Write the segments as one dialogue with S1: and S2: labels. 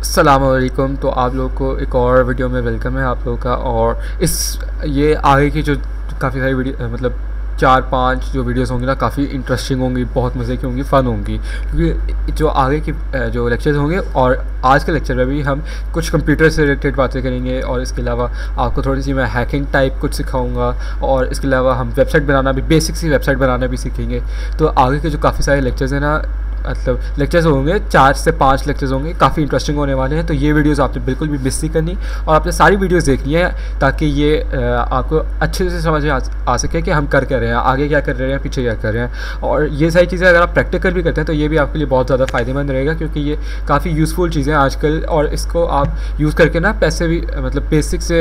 S1: असलकुम तो आप लोग को एक और वीडियो में वेलकम है आप लोग का और इस, ये आगे की जो काफ़ी सारी वीडियो मतलब चार पाँच जो वीडियोस होंगी ना, काफ़ी इंटरेस्टिंग होंगी, बहुत मज़े की होंगी फ़न होंगी। क्योंकि जो आगे की जो लेक्चर्स होंगे और आज के लेक्चर में भी हम कुछ कंप्यूटर से रिलेटेड बातें करेंगे और इसके अलावा आपको थोड़ी सी मैं हैकिंग टाइप कुछ सिखाऊँगा और इसके अलावा हम वेबसाइट बनाना भी बेसिक सी वेबसाइट बनाना भी सीखेंगे। तो आगे के जो काफ़ी सारे लेक्चर्स हैं ना मतलब लेक्चर्स होंगे चार से पाँच लेक्चर्स होंगे काफ़ी इंटरेस्टिंग होने वाले हैं तो ये वीडियोस आपने बिल्कुल भी मिस नहीं करनी और आपने सारी वीडियोस देखनी है ताकि ये आपको अच्छे से समझ में आ, आ सके कि हम कर क्या रहे हैं आगे क्या कर रहे हैं पीछे क्या कर रहे हैं। और ये सारी चीज़ें अगर आप प्रैक्टिकल भी करते हैं तो ये भी आपके लिए बहुत ज़्यादा फ़ायदेमंद रहेगा क्योंकि ये काफ़ी यूज़फुल चीज़ें आजकल और इसको आप यूज़ करके ना पैसे भी मतलब बेसिक से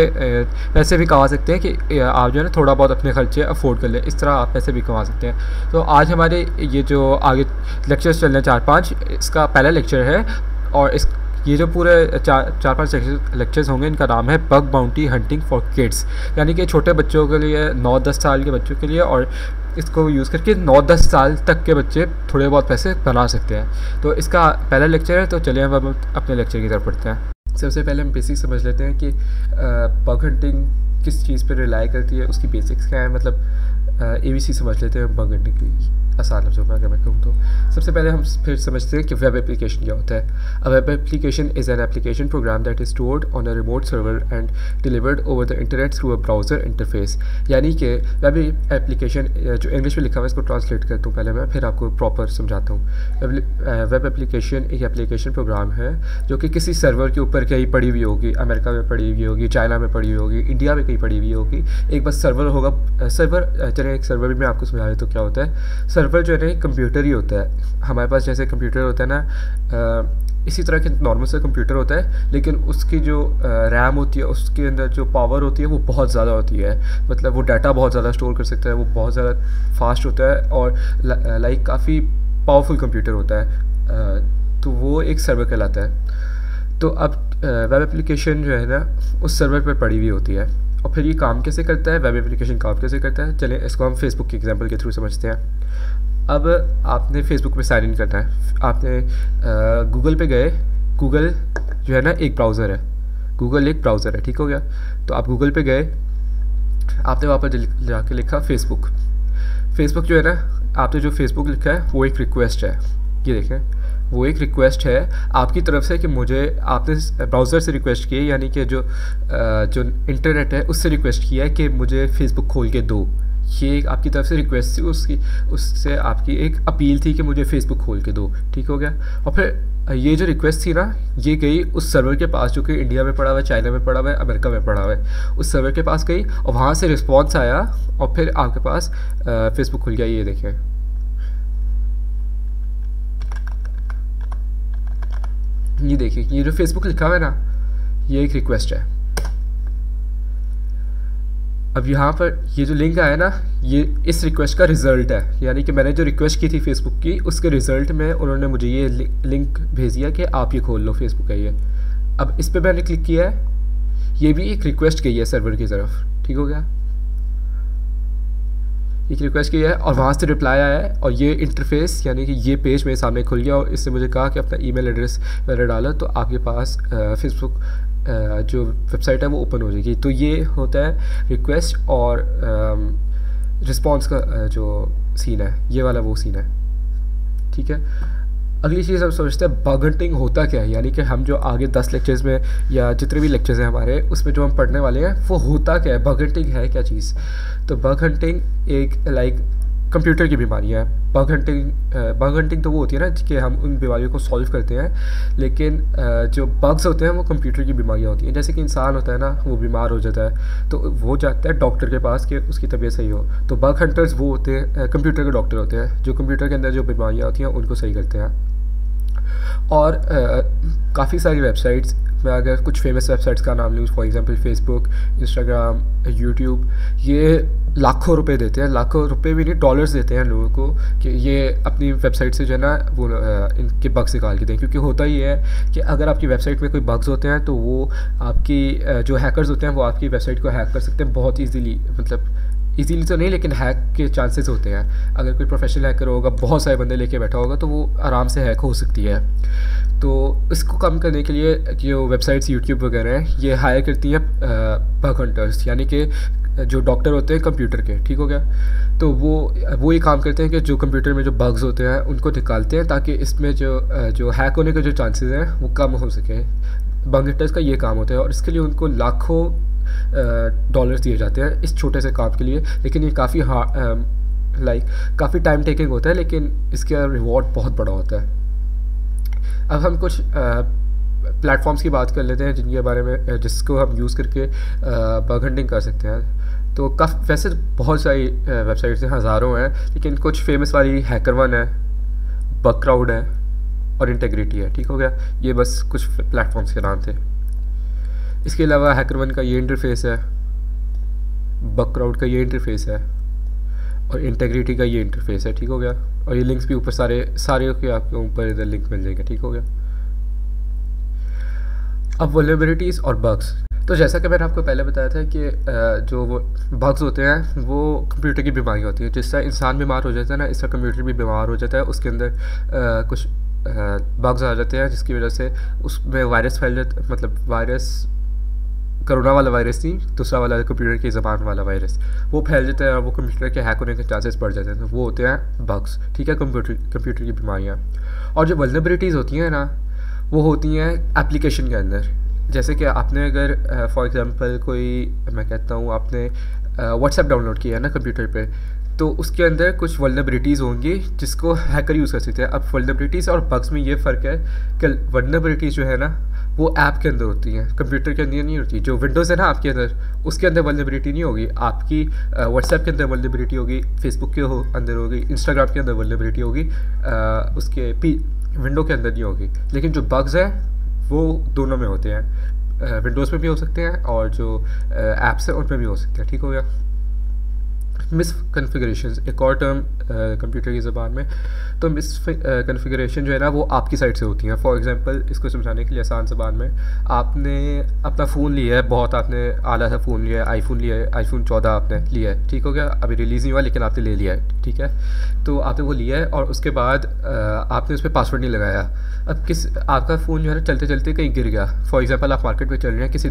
S1: पैसे भी कमा सकते हैं कि आप जो है ना थोड़ा बहुत अपने खर्चे अफोर्ड कर लें इस तरह आप पैसे भी कमा सकते हैं। तो आज हमारे ये जो आगे लेक्चर्स रहे हैं, चार पाँच, इसका पहला लेक्चर है और इस, ये जो पूरे चार चार पाँच लेक्चर्स होंगे, इनका नाम है bug bounty hunting for kids यानी कि छोटे बच्चों के लिए नौ दस साल के बच्चों के लिए और इसको यूज़ करके नौ दस साल तक के बच्चे थोड़े बहुत पैसे बना सकते हैं। तो इसका पहला लेक्चर है तो चलिए हम अपने लेक्चर की तरफ़ पढ़ते हैं। सबसे पहले हम बेसिक समझ लेते हैं कि बग हंटिंग किस चीज़ पर रिलाई करती है, उसकी बेसिक्स क्या है? मतलब ए बी सी समझ लेते हैं बग हंटिंग की। आसान लफ्ज़ों में अगर मैं कहूँ तो। सबसे पहले हम फिर समझते हैं कि वेब एप्लीकेशन क्या होता है। A web application is an application program that is stored on a remote server and delivered over the internet through a browser interface यानी कि वेब एप्लीकेशन जो इंग्लिश में लिखा हुआ है, इसको ट्रांसलेट करता हूँ पहले मैं, फिर आपको प्रॉपर समझाता हूँ। वेब एप्लीकेशन एक एप्लीकेशन प्रोग्राम है, जो कि किसी सर्वर के ऊपर कहीं पड़ी हुई होगी अमेरिका में पड़ी हुई होगी चाइना में पड़ी हुई होगी इंडिया में कहीं पड़ी हुई होगी। एक बस सर्वर होगा सर्वर चलिए एक सर्वर भी मैं आपको समझा देता हूँ क्या होता है। सर्वर सर्वर जो है ना कंप्यूटर ही होता है। हमारे पास जैसे कंप्यूटर होता है ना इसी तरह के नॉर्मल सा कंप्यूटर होता है, लेकिन उसकी जो रैम होती है, उसके अंदर जो पावर होती है, वो बहुत ज़्यादा होती है। मतलब वो डाटा बहुत ज़्यादा स्टोर कर सकता है, वो बहुत ज़्यादा फास्ट होता है और लाइक काफ़ी पावरफुल कंप्यूटर होता है। तो वो एक सर्वर कहलाता है। तो अब वेब एप्लीकेशन जो है ना, उस सर्वर पर पड़ी हुई होती है। और फिर ये काम कैसे करता है? वेब एप्लीकेशन काम कैसे करता है? चलिए इसको हम फेसबुक के एग्जांपल के थ्रू समझते हैं। अब आपने फेसबुक में साइन इन करना है। आपने गूगल पे गए। गूगल जो है ना, एक ब्राउज़र है। गूगल एक ब्राउज़र है, ठीक हो गया? तो आप गूगल पे गए। आपने वहाँ पर जाके लिखा फेसबुक फेसबुक जो है ना, आपने जो फेसबुक लिखा है, वो एक रिक्वेस्ट है। ये देखें, वो एक रिक्वेस्ट है आपकी तरफ़ से कि मुझे, आपने ब्राउज़र से रिक्वेस्ट की है, यानी कि जो जो इंटरनेट है, उससे रिक्वेस्ट किया है कि मुझे फ़ेसबुक खोल के दो। ये आपकी तरफ़ से रिक्वेस्ट थी, उसकी, उससे आपकी एक अपील थी कि मुझे फ़ेसबुक खोल के दो, ठीक हो गया? और फिर, ये जो रिक्वेस्ट थी ना, ये गई उस सर्वर के पास, जो कि इंडिया में पड़ा हुआ है चाइना में पड़ा हुआ है अमेरिका में पड़ा हुआ है। उस सर्वर के पास गई और वहाँ से रिस्पॉन्स आया और फिर आपके पास फेसबुक खुल गया, ये देखें ये देखिए, ये जो फेसबुक लिखा हुआ है ना, ये एक रिक्वेस्ट है। अब यहाँ पर ये जो लिंक आया ना, ये इस रिक्वेस्ट का रिज़ल्ट है। यानी कि मैंने जो रिक्वेस्ट की थी फेसबुक की, उसके रिज़ल्ट में उन्होंने मुझे ये लिंक भेज दिया कि आप ये खोल लो फेसबुक का ये। अब इस पर मैंने क्लिक किया है। ये भी एक रिक्वेस्ट गई है सर्वर की तरफ़। ठीक हो गया? एक रिक्वेस्ट की है और वहाँ से रिप्लाई आया है और ये इंटरफेस यानी कि ये पेज मेरे सामने खुल गया और इससे मुझे कहा कि अपना ईमेल एड्रेस मैंने डाला तो आपके पास फेसबुक जो वेबसाइट है वो ओपन हो जाएगी। तो ये होता है रिक्वेस्ट और रिस्पॉन्स का जो सीन है, ये वाला वो सीन है। ठीक है? अगली चीज़ हम समझते हैं बग हंटिंग होता क्या है? यानी कि हम जो आगे दस लेक्चर्स में या जितने भी लेक्चर्स हैं हमारे, उसमें जो हम पढ़ने वाले हैं, वो होता क्या है? बग हंटिंग है क्या चीज़? तो बग हंटिंग एक लाइक कंप्यूटर की बीमारी है। बग हंटिंग बग हंटिंग तो वो होती है ना कि हम उन बीमारियों को सॉल्व करते हैं। लेकिन जो बग्स होते हैं, वो कंप्यूटर की बीमारियाँ होती हैं। जैसे कि इंसान होता है ना, वो बीमार हो जाता है तो वो जाता है डॉक्टर के पास कि उसकी तबीयत सही हो। तो बग हंटर्स वो होते हैं कंप्यूटर के डॉक्टर होते हैं, जो कंप्यूटर के अंदर जो बीमारियाँ होती हैं, उनको सही करते हैं। और काफ़ी सारी वेबसाइट्स मैं अगर कुछ फ़ेमस वेबसाइट्स का नाम लूँ for example Facebook Instagram YouTube ये लाखों रुपए देते हैं, लाखों रुपए भी नहीं डॉलर्स देते हैं लोगों को कि ये अपनी वेबसाइट से जो है ना वो इनके बग्स निकाल के दें। क्योंकि होता ही है कि अगर आपकी वेबसाइट में कोई बग्स होते हैं तो वो आपकी जो हैकर्स होते हैं वो आपकी वेबसाइट को हैक कर सकते हैं बहुत ईजीली मतलब इजीली तो नहीं लेकिन हैक के चांसेस होते हैं। अगर कोई प्रोफेशनल हैकर होगा, बहुत सारे बंदे लेके बैठा होगा तो वो आराम से हैक हो सकती है। तो इसको कम करने के लिए जो वेबसाइट्स यूट्यूब वगैरह हैं, ये हायर करती हैं बग हंटर्स यानी कि जो डॉक्टर होते हैं कंप्यूटर के, ठीक हो गया? तो वो वो ये काम करते हैं कि जो कंप्यूटर में जो बग्स होते हैं, उनको निकालते हैं ताकि इसमें जो जो हैक होने के जो चांसेस हैं, वो कम हो सके। बग हंटर्स का ये काम होता है और इसके लिए उनको लाखों डॉलर्स दिए जाते हैं इस छोटे से काम के लिए। लेकिन ये काफ़ी लाइक काफ़ी टाइम टेकिंग होता है, लेकिन इसका रिवॉर्ड बहुत बड़ा होता है। अब हम कुछ प्लेटफॉर्म्स की बात कर लेते हैं जिनके बारे में, जिसको हम यूज़ करके बग कर सकते हैं। तो काफ़ी, वैसे बहुत सारी वेबसाइट्स हैं, हज़ारों हैं, लेकिन कुछ फ़ेमस वाली हैकर वन है बग क्राउड है, और इंटेग्रिटी है, ठीक हो गया? ये बस कुछ प्लेटफॉर्म्स के नाम थे। इसके अलावा हैकर वन का ये इंटरफेस है बक क्राउड का ये इंटरफेस है, और इंटेग्रिटी का ये इंटरफेस है, ठीक हो गया? और ये लिंक्स भी ऊपर सारे सारे के आपके ऊपर इधर लिंक मिल जाएँगे, ठीक हो गया? अब वलेबिलिटीज़ और बग्स तो जैसा कि मैंने आपको पहले बताया था कि जो वो बग्स होते हैं, वो कंप्यूटर की बीमारी होती है। जिससे इंसान बीमार हो जाता है ना इस तरह कंप्यूटर भी बीमार हो जाता है। उसके अंदर कुछ बग्स आ जाते हैं, जिसकी वजह से उसमें वायरस फैल जाता मतलब वायरस करोना वाला वायरस नहीं, दूसरा वाला कंप्यूटर की ज़बान वाला वायरस वो फैल जाता है और वो कंप्यूटर के हैक होने के चांसेस बढ़ जाते हैं। तो वो होते हैं बग्स ठीक है? कंप्यूटर कंप्यूटर की बीमारियाँ। और जो वलनबिलिटीज़ होती हैं ना, वो होती हैं एप्लीकेशन के अंदर। जैसे कि आपने अगर फॉर एग्ज़ाम्पल कोई, मैं कहता हूँ, आपने व्हाट्सएप डाउनलोड किया है ना कंप्यूटर पे तो उसके अंदर कुछ वलनबिलिटीज़ होंगी जिसको हैकर यूज़ कर सकते हैं। अब वलनबिलिटीज़ और बग्स में ये फ़र्क है कि वलनबिलिटीज़ जो है ना, वो ऐप के अंदर होती हैं कंप्यूटर के अंदर नहीं होती। जो विंडोज़ है ना आपके अंदर, उसके अंदर वलनबिलिटी नहीं होगी। आपकी व्हाट्सएप के अंदर वलनबिलिटी होगी फेसबुक के हो, अंदर होगी इंस्टाग्राम के अंदर वलनबिलिटी होगी उसके पी विंडो के अंदर नहीं होगी। लेकिन जो बग्स हैं वो दोनों में होते हैं। विंडोज़ में भी हो सकते हैं और जो एप्स हैं उनमें भी हो सकते हैं। ठीक हो गया। मिस कन्फिग्रेशन एक और टर्म कंप्यूटर की ज़बान में। तो मिस कन्फिग्रेशन जो है ना, वो आपकी साइड से होती हैं। फॉर एग्ज़ाम्पल इसको समझाने के लिए आसान ज़बान में, आपने अपना फ़ोन लिया है, बहुत आपने आला सा फ़ोन लिया है आईफोन लिया है आईफोन चौदह आपने लिया है, ठीक हो गया? अभी रिलीज़ नहीं हुआ, लेकिन आपने ले लिया है, ठीक है? तो आपने वो लिया है और उसके बाद आपने उस पर पासवर्ड नहीं लगाया। अब किस, आपका फ़ोन जो है ना चलते चलते कहीं गिर गया। फॉर एग्ज़ाम्पल आप मार्केट में चल रहे हैं, किसी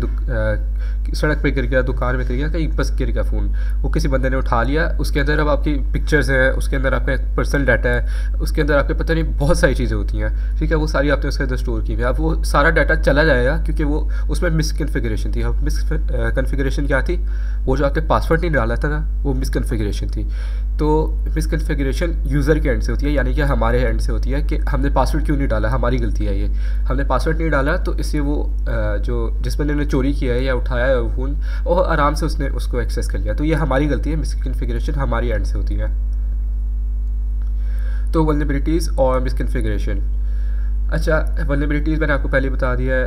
S1: सड़क पर गिर गया, दुकान में गिर गया, कहीं बस गिर गया फ़ोन वो किसी बंदे ने उठा लिया, उसके अंदर अब आपकी पिक्चर्स हैं उसके अंदर आपका पर्सनल डाटा है, उसके अंदर आपके पता नहीं बहुत सारी चीज़ें होती हैं, ठीक है, वो सारी आपने उसके अंदर स्टोर की हुई अब वो सारा डाटा चला जाएगा क्योंकि वो, उसमें मिस कन्फिग्रेशन थी। अब मिस कन्फिग्रेशन क्या थी? वो जो आपने पासवर्ड नहीं डाला था ना, वो मिस कन्फिग्रेशन थी। तो मिस कन्फिग्रेशन यूज़र के एंड से होती है, यानी कि हमारे एंड से होती है कि हमने पासवर्ड क्यों नहीं डाला? हमारी गलती है ये। हमने पासवर्ड नहीं डाला तो इससे वो जो जिस बंदे ने चोरी किया है या उठाया है फ़ोन वो आराम से उसने उसको एक्सेस कर लिया। तो ये हमारी गलती है मिस कन्फिग्रेशन हमारी एंड से होती है। तो वनबिलिटीज़ और मिस कन्फिग्रेशन अच्छा वनबिलिटीज़ मैंने आपको पहले बता दिया है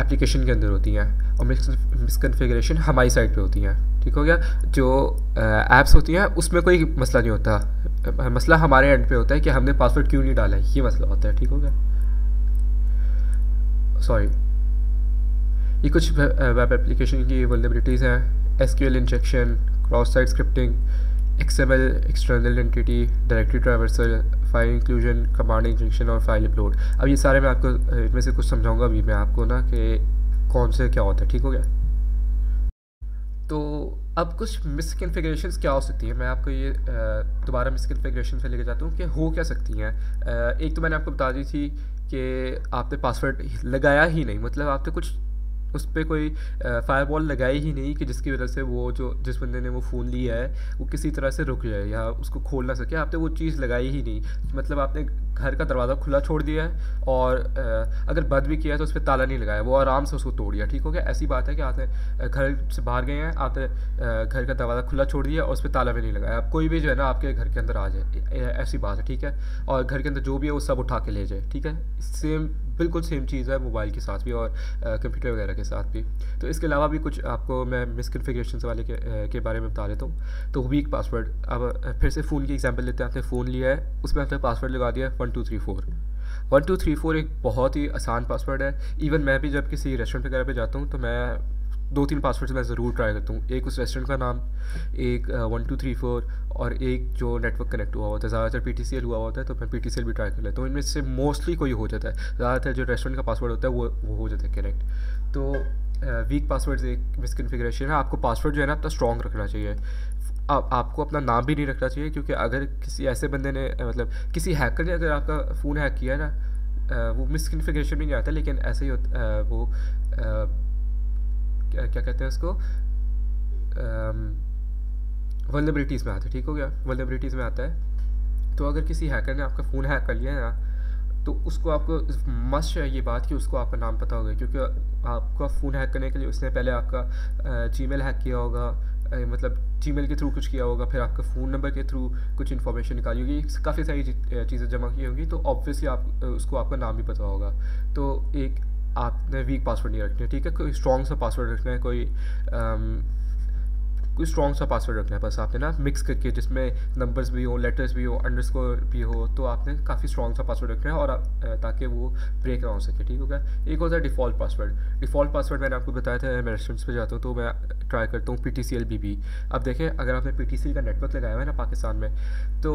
S1: एप्लीकेशन के अंदर होती हैं और मिस मिसकन्फिग्रेशन हमारी साइड पे होती हैं, ठीक हो गया? जो ऐप्स होती हैं, उसमें कोई मसला नहीं होता। मसला हमारे एंड पे होता है कि हमने पासवर्ड क्यों नहीं डाला है? ये मसला होता है, ठीक हो गया? सॉरी ये कुछ वेब एप्लीकेशन की वनबिलिटीज़ हैं S injection cross side scripting XML external entity directory traversal file inclusion command injection और फ़ाइल अपलोड अब ये सारे मैं आपको इनमें से कुछ समझाऊँगा, अभी मैं आपको ना कि कौन से क्या होता है, ठीक हो गया? तो अब कुछ मिसकन्फिग्रेशन क्या हो सकती हैं? मैं आपको ये दोबारा मिसकन्फिग्रेशन से लेके जाता हूँ कि हो क्या सकती हैं। एक तो मैंने आपको बता दी थी कि आपने पासवर्ड लगाया ही नहीं मतलब आपने कुछ उस पर कोई फायरवॉल लगाई ही नहीं कि जिसकी वजह से वो जो, जिस बंदे ने वो फ़ोन लिया है, वो किसी तरह से रुक जाए या उसको खोल ना सके। आपने वो चीज़ लगाई ही नहीं। मतलब आपने घर का दरवाज़ा खुला छोड़ दिया है और अगर बंद भी किया है तो उस पर ताला नहीं लगाया। वो आराम से उसको तोड़ दिया, ठीक हो गया? ऐसी बात है कि आपने घर से बाहर गए हैं, आपने घर का दरवाज़ा खुला छोड़ दिया और उस पर ताला भी नहीं लगाया। आप कोई भी जो है ना, आपके घर के अंदर आ जाए। ऐसी बात है, ठीक है? और घर के अंदर जो भी है, वो सब उठा के ले जाए, ठीक है? सेम बिल्कुल सेम चीज़ है मोबाइल के साथ भी और कंप्यूटर वगैरह के साथ भी। तो इसके अलावा भी कुछ आपको मैं मिसकन्फिग्रेशन वाले के, के बारे में बता देता हूँ। तो वीक पासवर्ड अब फिर से फ़ोन की एग्ज़ाम्पल लेते हैं। आपने फ़ोन लिया है उसमें आपने पासवर्ड लगा दिया one two three four one two three four एक बहुत ही आसान पासवर्ड है। इवन मैं भी जब किसी रेस्टोरेंट वगैरह पर जाता हूँ तो मैं दो तीन पासवर्ड मैं ज़रूर ट्राई करता हूँ। एक उस रेस्टोरेंट का नाम, एक वन टू थ्री फोर और एक जो नेटवर्क कनेक्ट हुआ होता है। ज़्यादातर पी टी सी एल हुआ होता है तो मैं पी टी सी एल भी ट्राई कर लेता हूँ। इनमें से मोस्टली कोई हो जाता है। ज़्यादातर जो रेस्टोरेंट का पासवर्ड होता है, वो वो हो जाता है कनेक्ट तो वीक पासवर्ड एक मिसकन्फिग्रेशन है। आपको पासवर्ड जो है ना, अपना स्ट्रॉन्ग रखना चाहिए। आप, आपको अपना नाम भी नहीं रखना चाहिए, क्योंकि अगर किसी ऐसे बंदे ने मतलब किसी हैकर ने अगर आपका फ़ोन हैक किया है ना वो मिसकन्फिग्रेशन भी नहीं आता, लेकिन ऐसे ही होता वो क्या, कहते हैं उसको? वलनबिलिटीज़ में आता है ठीक हो गया? वलनबिलिटीज़ में आता है। तो अगर किसी हैकर ने आपका फ़ोन हैक कर लिया है ना तो उसको आपको मस्ट है ये बात कि उसको आपका नाम पता होगा क्योंकि आपका फ़ोन हैक करने के लिए उसने पहले आपका जी हैक किया होगा मतलब जी के थ्रू कुछ किया होगा फिर आपका फ़ोन नंबर के थ्रू कुछ इन्फॉर्मेशन निकाली होगी काफ़ी सारी चीज़ें जमा की होंगी तो ऑब्वियसली आप उसको आपका नाम भी पता होगा। तो एक आपने वीक पासवर्ड नहीं रखना ठीक है? कोई स्ट्रॉन्ग सा पासवर्ड रखना है, कोई कोई स्ट्रॉन्ग सा पासवर्ड रखना है, बस आपने ना मिक्स करके जिसमें नंबर्स भी हो लेटर्स भी हो अंडरस्कोर भी हो तो आपने काफ़ी स्ट्रॉन्ग सा पासवर्ड रखना है और ताकि वो ब्रेक ना हो सके, ठीक होगा एक होता है डिफ़ॉल्ट पासवर्ड डिफ़ॉल्ट पासवर्ड मैंने आपको बताया था, मैं रेस्टोरेंट्स पर जाता हूँ तो मैं ट्राई करता हूँ P T C L B B अब देखें, अगर आपने पी टी सी एल का नेटवर्क लगाया हुआ है ना पाकिस्तान में तो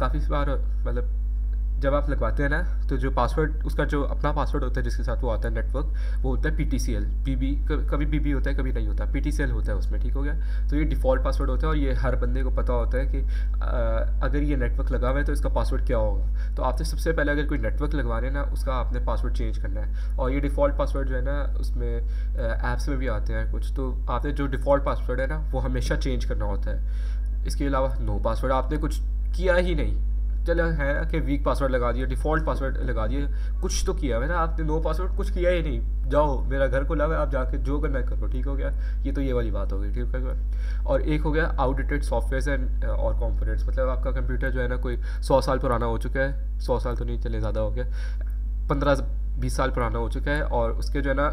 S1: काफ़ी बार मतलब जब आप लगवाते हैं ना तो जो पासवर्ड उसका जो अपना पासवर्ड होता है जिसके साथ वो आता है नेटवर्क वो होता है P T C L B B कभी बी बी होता है कभी नहीं होता। पी टी सी एल होता है उसमें ठीक हो गया? तो ये डिफ़ॉल्ट पासवर्ड होता है और ये हर बंदे को पता होता है कि आ, अगर ये नेटवर्क लगा हुआ है तो इसका पासवर्ड क्या होगा? तो आपने सबसे पहले अगर कोई नेटवर्क लगवा रहे हैं ना उसका आपने पासवर्ड चेंज करना है। और ये डिफ़ॉल्ट पासवर्ड जो है ना उसमें ऐप्स में भी आते हैं कुछ। तो आपने जो डिफ़ॉल्ट पासवर्ड है ना वो हमेशा चेंज करना होता है। इसके अलावा नो पासवर्ड आपने कुछ किया ही नहीं। चलो, है कि वीक पासवर्ड लगा दिया डिफ़ॉल्ट पासवर्ड लगा दिया। कुछ तो किया है ना आपने नो पासवर्ड कुछ किया ही नहीं। जाओ, मेरा घर को लगा आप जाके जो करना है करो, ठीक हो गया? ये तो ये वाली बात हो गई, ठीक है और एक हो गया आउटडेटेड सॉफ्टवेयर एंड और कॉम्पोनेंट्स मतलब आपका कंप्यूटर जो है ना, कोई सौ साल पुराना हो चुका है, सौ साल तो नहीं, चले, ज़्यादा हो गया। पंद्रह बीस साल पुराना हो चुका है और उसके जो है ना,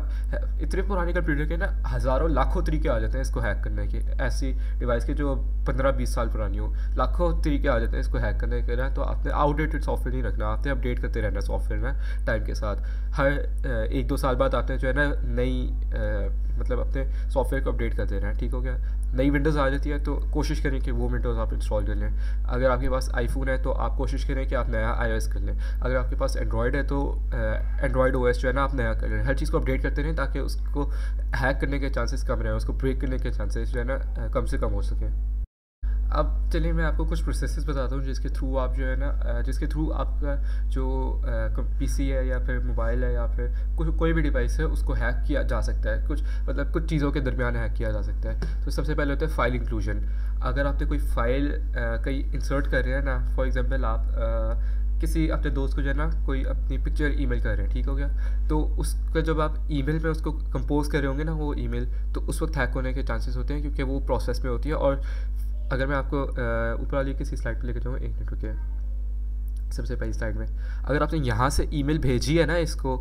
S1: इतने पुराने कंप्यूटर के ना, हज़ारों लाखों तरीके आ जाते हैं इसको हैक करने के। ऐसी डिवाइस के जो पंद्रह बीस साल पुरानी हो, लाखों तरीके आ जाते हैं इसको हैक करने के ना तो आपने आउटडेटेड सॉफ्टवेयर नहीं रखना, आपने अपडेट करते रहना सॉफ्टवेयर ना टाइम के साथ। हर, एक दो साल बाद आपने जो है ना, नई मतलब अपने सॉफ्टवेयर को अपडेट करते रहना, ठीक हो गया? नई विंडोज़ आ जाती है तो कोशिश करें कि वो विंडोज़ आप इंस्टॉल कर लें। अगर आपके पास आईफोन है तो आप कोशिश करें कि आप नया आई कर लें। अगर आपके पास एंड्रॉयड है तो एंड्रॉयड ओ जो है ना, आप नया कर लें। हर चीज़ को अपडेट करते रहें, ताकि उसको हैक करने के चांसेस कम रहें, उसको ब्रेक करने के चांसेस जो है ना कम से कम हो सकें। अब चलिए मैं आपको कुछ प्रोसेसेस बताता हूँ जिसके थ्रू आप जो है ना जिसके थ्रू आपका जो पीसी है या फिर मोबाइल है या फिर कुछ कोई भी डिवाइस है उसको हैक किया जा सकता है। कुछ मतलब कुछ चीज़ों के दरमियान हैक किया जा सकता है। तो सबसे पहले होता है फ़ाइल इंक्लूजन अगर आपने कोई फ़ाइल कहीं इंसर्ट कर रहे हैं ना फॉर एग्ज़ाम्पल आप आ, किसी अपने दोस्त को जो है ना कोई अपनी पिक्चर ईमेल कर रहे हैं ठीक हो गया? तो उसका जब आप ईमेल में उसको कंपोज कर रहे होंगे ना वो ईमेल तो उस वक्त हैक होने के चांसेस होते हैं क्योंकि वो प्रोसेस में होती है और अगर मैं आपको ऊपर वाली किसी स्लाइड पर लेकर जाऊँ, एक मिनट रुकिए। सबसे पहली स्लाइड में। अगर आपने यहाँ से ईमेल भेजी है ना इसको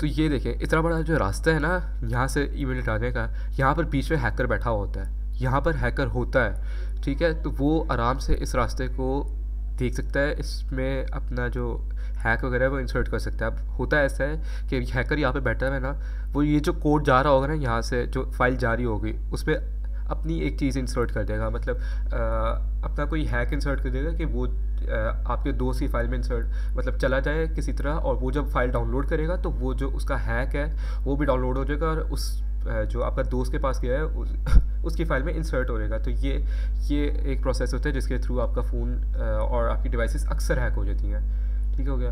S1: तो ये देखें, इतना बड़ा जो रास्ता है ना, यहाँ से ईमेल डालने का, यहाँ पर बीच में हैकर बैठा हुआ होता है। यहाँ पर हैकर होता है, ठीक है? तो वो आराम से इस रास्ते को देख सकता है, इसमें अपना जो हैक वगैरह है, वो इंसर्ट कर सकता है। अब होता ऐसा है कि हैकर यहाँ पे बैठा है ना, वो ये जो कोड जा रहा होगा ना, यहाँ से जो फ़ाइल जारी होगी उस पर अपनी एक चीज़ इंसर्ट कर देगा। मतलब आ, अपना कोई हैक इंसर्ट कर देगा कि वो आपके दोस्त की फ़ाइल में इंसर्ट मतलब चला जाए किसी तरह और वो जब फ़ाइल डाउनलोड करेगा तो वो जो उसका हैक है वो भी डाउनलोड हो जाएगा और उस जो आपका दोस्त के पास गया है उस, उसकी फ़ाइल में इंसर्ट हो जाएगा। तो ये ये एक प्रोसेस होता है जिसके थ्रू आपका फ़ोन और आपकी डिवाइसेस अक्सर हैक हो जाती हैं। ठीक हो गया?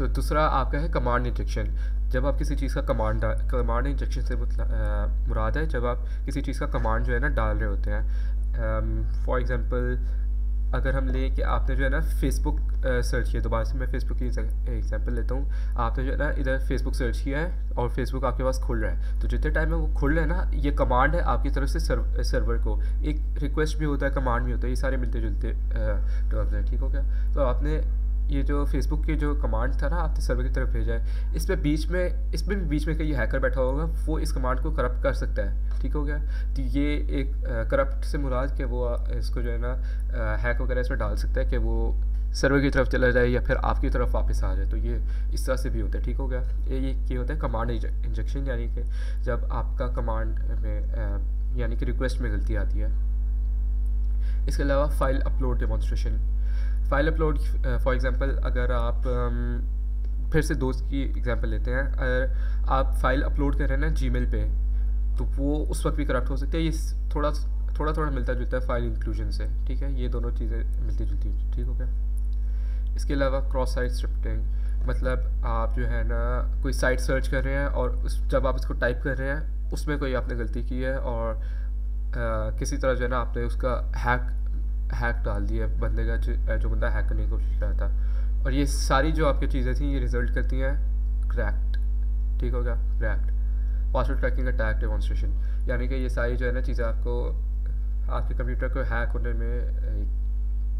S1: तो दूसरा आपका है कमांड इंजेक्शन जब आप किसी चीज़ का कमांड कमांड इंजेक्शन से मतलब मुराद है जब आप किसी चीज़ का कमांड जो है ना डाल रहे होते हैं फॉर um, एग्ज़ाम्पल अगर हम लें कि आपने जो है ना फेसबुक सर्च किया दोबारा से मैं फेसबुक की एग्जांपल लेता हूँ। आपने जो है ना इधर फेसबुक सर्च किया है और फेसबुक आपके पास खुल रहा है। तो जितने टाइम में वो खुल रहा है ना ये कमांड है आपकी तरफ़ से सर्व, सर्वर को। एक रिक्वेस्ट भी होता है कमांड भी होता है ये सारे मिलते जुलते टर्म्स हैं ठीक हो गया? तो आपने ये जो फेसबुक के जो कमांड था ना आपने सर्वर की तरफ़ भेजा है, इस पर बीच में इसमें भी बीच में कहीं हैकर बैठा होगा, वो इस कमांड को करप्ट कर सकता है, ठीक हो गया? तो ये एक करप्ट से मुराद के वो इसको जो है ना हैक वगैरह इसमें डाल सकता है कि वो सर्वर की तरफ़ चला जाए या फिर आपकी तरफ़ वापस आ जाए तो ये इस तरह से भी होता है, ठीक हो गया? ये ये होता है कमांड इंजेक्शन यानी कि जब आपका कमांड में यानी कि रिक्वेस्ट में गलती आती है। इसके अलावा file upload demonstration file upload for example अगर आप um, फिर से दोस्त की एग्ज़ाम्पल लेते हैं अगर आप फ़ाइल अपलोड कर रहे हैं ना जी पे तो वो उस वक्त भी करप्ट हो सकते हैं। ये थोड़ा थोड़ा थोड़ा मिलता जुलता है फ़ाइल इंक्लूजन से ठीक है? ये दोनों चीज़ें मिलती जुलती हैं ठीक हो गया? इसके अलावा क्रॉस साइट स्क्रिप्टिंग मतलब आप जो है ना कोई साइट सर्च कर रहे हैं और उस जब आप इसको टाइप कर रहे हैं उसमें कोई आपने गलती की है और आ, किसी तरह जो है ना आपने उसका हैक हैक डाल दिया बंदे का जो, जो बंदा हैक करने की कोशिश कर रहा था। और ये सारी जो आपकी चीज़ें थी ये रिज़ल्ट करती हैं क्रैक्ट ठीक हो गया? Cracked password cracking attack demonstration यानी कि ये सारी जो है ना चीज़ें आपको आपके कंप्यूटर को हैक होने में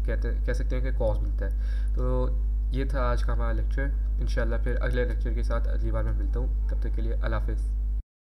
S1: कहते कह सकते हैं कि कॉज मिलता है। तो ये था आज का हमारा लेक्चर इन फिर अगले लेक्चर के साथ अगली बार मैं मिलता हूँ। तब तक के लिए अल्लाह हाफ़